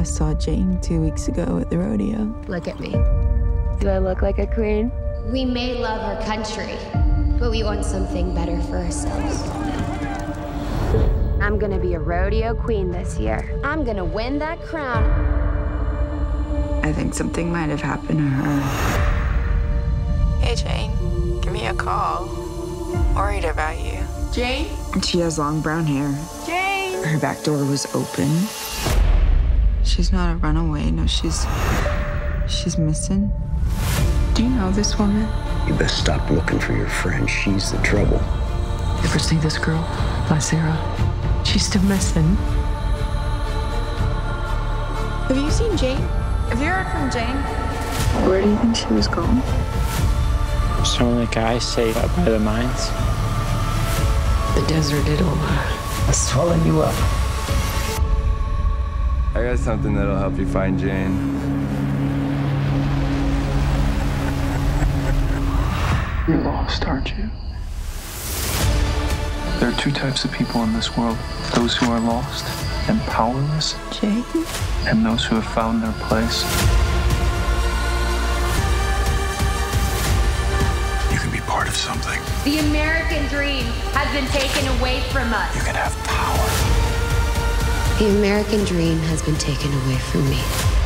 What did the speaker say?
I saw Jane two weeks ago at the rodeo. Look at me. Do I look like a queen? We may love our country, but we want something better for ourselves. I'm gonna be a rodeo queen this year. I'm gonna win that crown. I think something might have happened to her. Hey, Jane. Give me a call. Worried about you. Jane? She has long brown hair. Jane! Her back door was open. She's not a runaway. No, she's. She's missing. Do you know this woman? You best stop looking for your friend. She's the trouble. Ever see this girl, Lysera? She's still missing. Have you seen Jane? Have you heard from Jane? Where do you think she was going? Some of the guys say up by the mines. The desert, it'll uh, swallow you up. I got something that'll help you find Jane. You're lost, aren't you? There are two types of people in this world those who are lost and powerless, Jane? and those who have found their place. You can be part of something. The American dream has been taken away from us. You can have power. The American dream has been taken away from me.